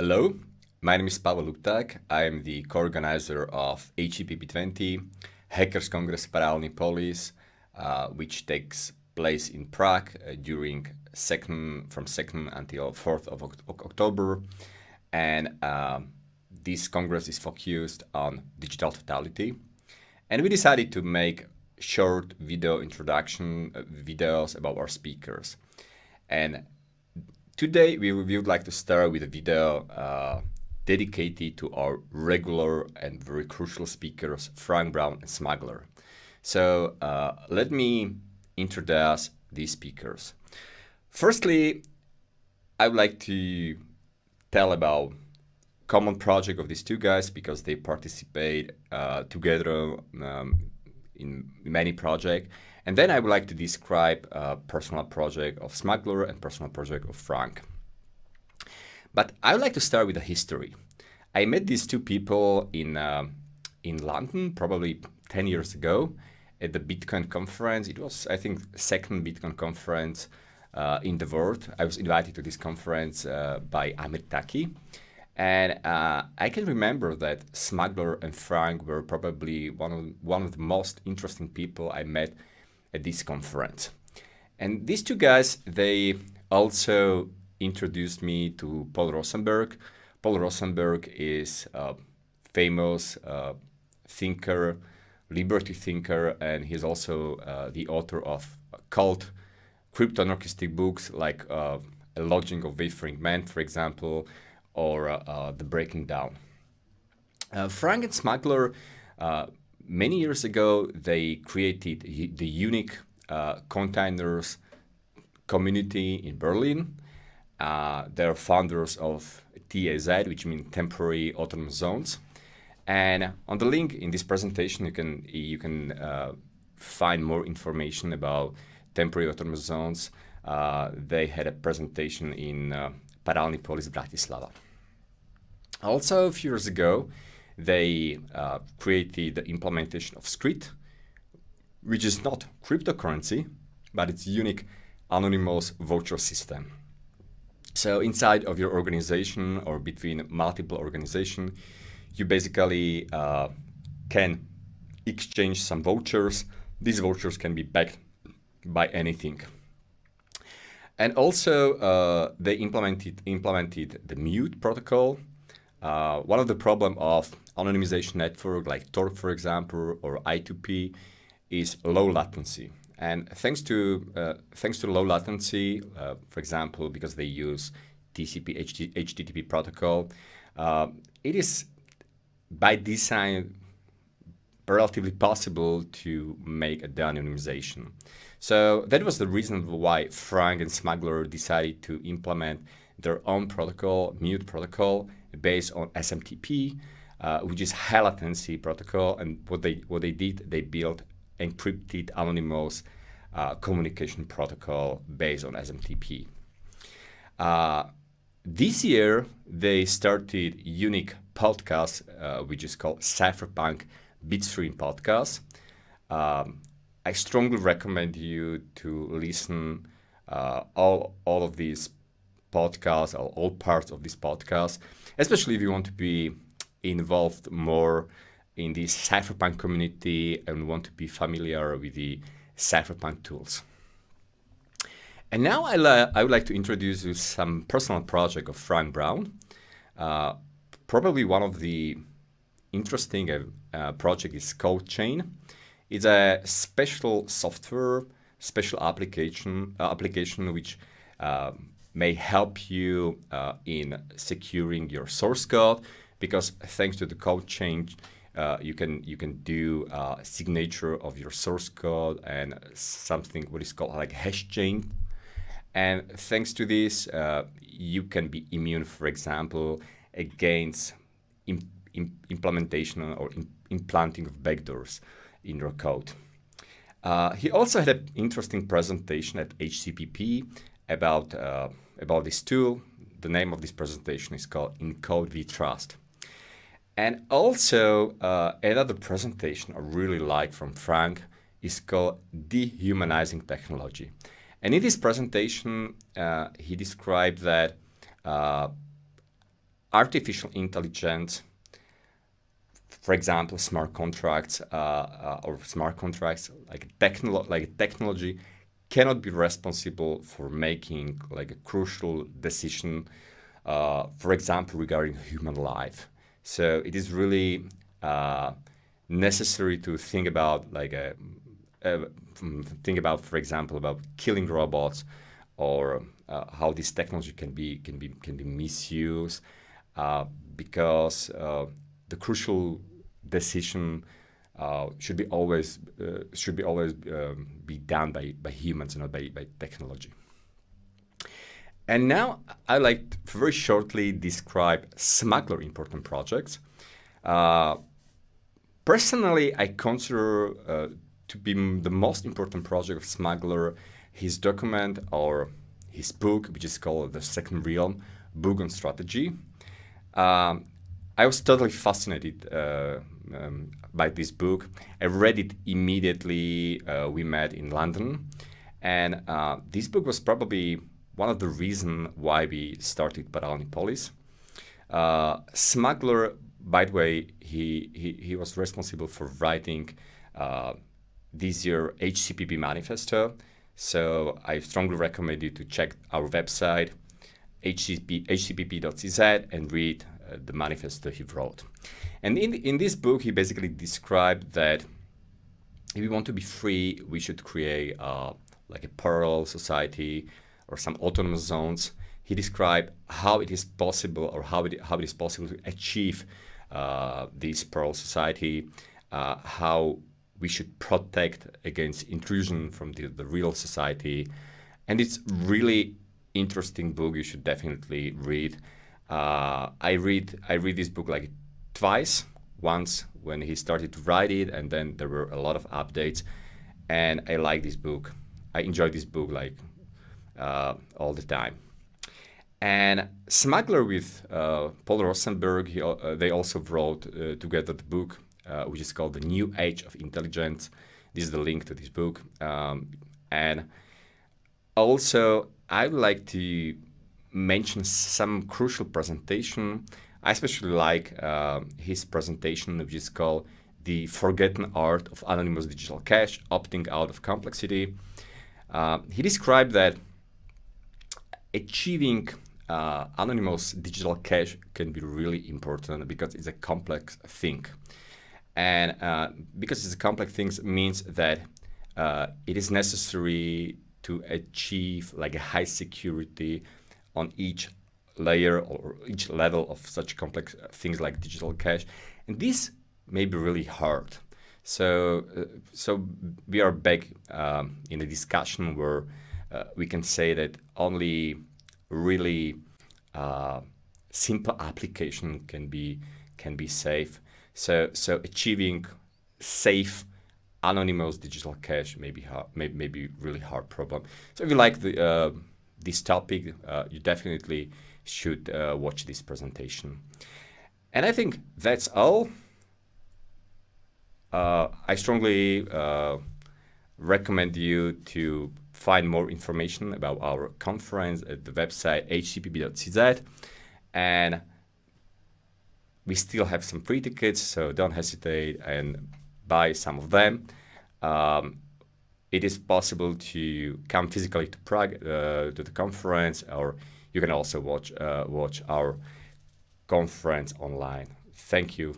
Hello, my name is Pavol Lupták. I am the co-organizer of HCPP20, Hackers Congress Paralelní Polis, uh, which takes place in Prague uh, during second from 2nd until 4th of October. And uh, this congress is focused on digital totality. And we decided to make short video introduction uh, videos about our speakers. And today we would like to start with a video uh, dedicated to our regular and very crucial speakers, Frank Braun and Smuggler. So uh, let me introduce these speakers. Firstly, I would like to tell about common project of these two guys because they participate uh, together um, in many projects. And then I would like to describe a personal project of Smuggler and personal project of Frank. But I would like to start with the history. I met these two people in uh, in London probably 10 years ago at the Bitcoin conference. It was, I think, second Bitcoin conference uh, in the world. I was invited to this conference uh, by Amir Taaki. And uh, I can remember that Smuggler and Frank were probably one of, one of the most interesting people I met at this conference. And these two guys, they also introduced me to Paul Rosenberg. Paul Rosenberg is a famous uh, thinker, liberty thinker, and he's also uh, the author of cult crypto-anarchistic books like uh, A Lodging of Wayfaring Men, for example, or uh, uh, The Breaking Dawn. Uh, Frank and Smuggler, many years ago, they created the unique containers community in Berlin. they're founders of TAZ, which means Temporary Autonomous Zones. And on the link in this presentation, you can you can uh, find more information about temporary autonomous zones. Uh, they had a presentation in uh, Paralelní Polis Bratislava. Also, a few years ago, they uh, created the implementation of Scrit, which is not cryptocurrency, but it's unique anonymous voucher system. So inside of your organization or between multiple organizations, you basically uh, can exchange some vouchers. These vouchers can be backed by anything. And also, uh, they implemented implemented the mute protocol. Uh, one of the problem of anonymization network like Tor, for example, or I2P, is low latency. And thanks to uh, thanks to low latency, uh, for example, because they use TCP HT, HTTP protocol, uh, it is by design relatively possible to make a de-anonymization. So that was the reason why Frank and Smuggler decided to implement their own protocol, Mute protocol, based on SMTP, uh, which is high latency protocol. And what they what they did, they built encrypted anonymous uh, communication protocol based on SMTP. Uh, this year, they started unique podcast, uh, which is called Cypherpunk Bitstream Podcast. Um, I strongly recommend you to listen uh, all all of these podcasts, or all parts of this podcast, especially if you want to be involved more in the cypherpunk community and want to be familiar with the cypherpunk tools. And now I, I would like to introduce you some personal project of Frank Braun. Uh, probably one of the interesting uh, uh, project is CodeChain. It's a special software, special application, uh, application which uh, may help you uh, in securing your source code because thanks to the CodeChain, uh, you can you can do uh, signature of your source code and something what is called like hash chain. And thanks to this, uh, you can be immune, for example, against implementation or implanting of backdoors in your code. Uh, he also had an interesting presentation at HCPP about uh, about this tool. The name of this presentation is called "In Code We Trust." And also, uh, another presentation I really like from Frank is called Dehumanizing Technology. And in this presentation, uh, he described that uh, artificial intelligence, for example, smart contracts uh, uh, or smart contracts like technolo- like technology cannot be responsible for making like a crucial decision, uh, for example, regarding human life. So it is really uh, necessary to think about like a, a, think about, for example, about killing robots or uh, how this technology can be can be can be misused uh, because uh, the crucial decision uh, should be always uh, should be always um, be done by, by humans and not by, by technology. And now I like to very shortly describe smuggler important projects. Uh, personally, I consider uh, to be the most important project of smuggler his document or his book, which is called The Second Realm, Book on Strategy. Um, I was totally fascinated uh, um, by this book. I read it immediately. Uh, we met in London, and uh, this book was probably one of the reasons why we started Paralelní Polis. Uh, Smuggler, by the way, he, he, he was responsible for writing uh, this year HCPP manifesto. So I strongly recommend you to check our website, hcp, hcpp.cz, and read the manifesto he wrote. And in, in this book, he basically described that if we want to be free, we should create uh, like a parallel society or some autonomous zones. He described how it is possible or how it, how it is possible to achieve uh, this parallel society, uh, how we should protect against intrusion from the, the real society. And it's really interesting book you should definitely read. Uh, I read I read this book like twice. Once when he started to write it, and then there were a lot of updates. And I like this book. I enjoy this book like uh, all the time. And Smuggler with uh, Paul Rosenberg, he, uh, they also wrote uh, together the book, uh, which is called The New Age of Intelligence. This is the link to this book. Um, and also, I would like to mention some crucial presentation. I especially like uh, his presentation, which is called The Forgotten Art of Anonymous Digital Cash, Opting Out of Complexity. Uh, he described that achieving uh, anonymous digital cash can be really important because it's a complex thing. And uh, because it's a complex thing means that uh, it is necessary to achieve like a high security on each layer or each level of such complex uh, things like digital cash. And this may be really hard. So, uh, so we are back um, in a discussion where uh, we can say that only really uh, simple application can be can be safe. So, so achieving safe anonymous digital cash may be hard, may, may be really hard problem. So if you like the uh, this topic, uh, you definitely should uh, watch this presentation. And I think that's all. Uh, I strongly uh, recommend you to find more information about our conference at the website hcpp.cz. And we still have some free tickets, so don't hesitate and buy some of them. Um, it is possible to come physically to Prague uh, to the conference, or you can also watch uh, watch our conference online. Thank you.